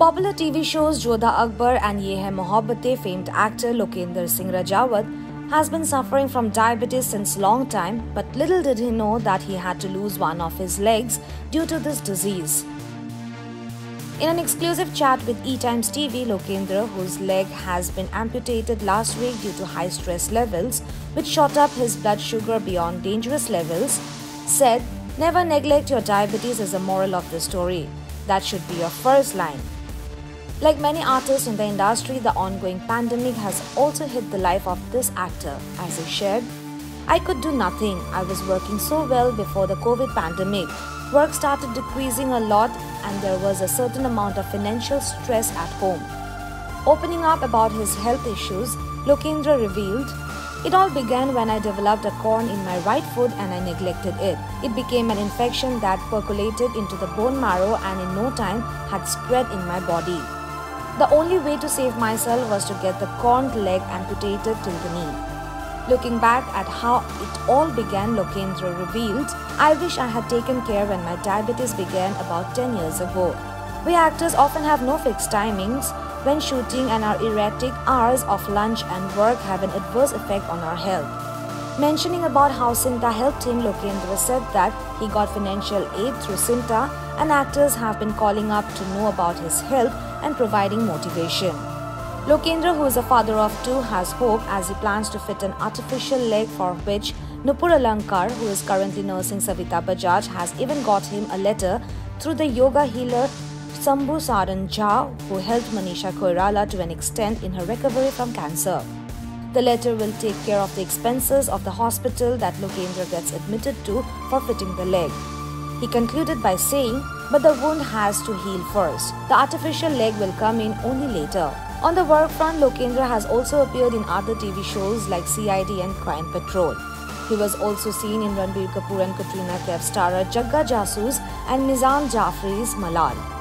Popular TV shows Jodha Akbar and Yeh Hai Mohabbatein famed actor Lokendra Singh Rajawat has been suffering from diabetes since long time but little did he know that he had to lose one of his legs due to this disease. In an exclusive chat with E Times TV, Lokendra, whose leg has been amputated last week due to high stress levels, which shot up his blood sugar beyond dangerous levels, said, Never neglect your diabetes is the moral of the story. That should be your first line. Like many artists in the industry, the ongoing pandemic has also hit the life of this actor, as he shared. I could do nothing. I was working so well before the COVID pandemic. Work started decreasing a lot, and there was a certain amount of financial stress at home. Opening up about his health issues, Lokendra revealed, It all began when I developed a corn in my right foot and I neglected it. It became an infection that percolated into the bone marrow and in no time had spread in my body. The only way to save myself was to get the corned leg amputated till the knee. Looking back at how it all began, Lokendra revealed, I wish I had taken care when my diabetes began about 10 years ago. We actors often have no fixed timings when shooting and our erratic hours of lunch and work have an adverse effect on our health. Mentioning about how CINTAA helped him, Lokendra said that he got financial aid through CINTAA and actors have been calling up to know about his health and providing motivation. Lokendra, who is a father of two, has hope as he plans to fit an artificial leg for which Nupur Alankar, who is currently nursing Savita Bajaj, has even got him a letter through the yoga healer Sambhu Saran Jha, who helped Manisha Koirala to an extent in her recovery from cancer. The letter will take care of the expenses of the hospital that Lokendra gets admitted to for fitting the leg. He concluded by saying, but the wound has to heal first. The artificial leg will come in only later. On the work front, Lokendra has also appeared in other TV shows like CID and Crime Patrol. He was also seen in Ranbir Kapoor and Katrina Kaif starrer Jagga Jasoos and Meezaan Jafri's Malal.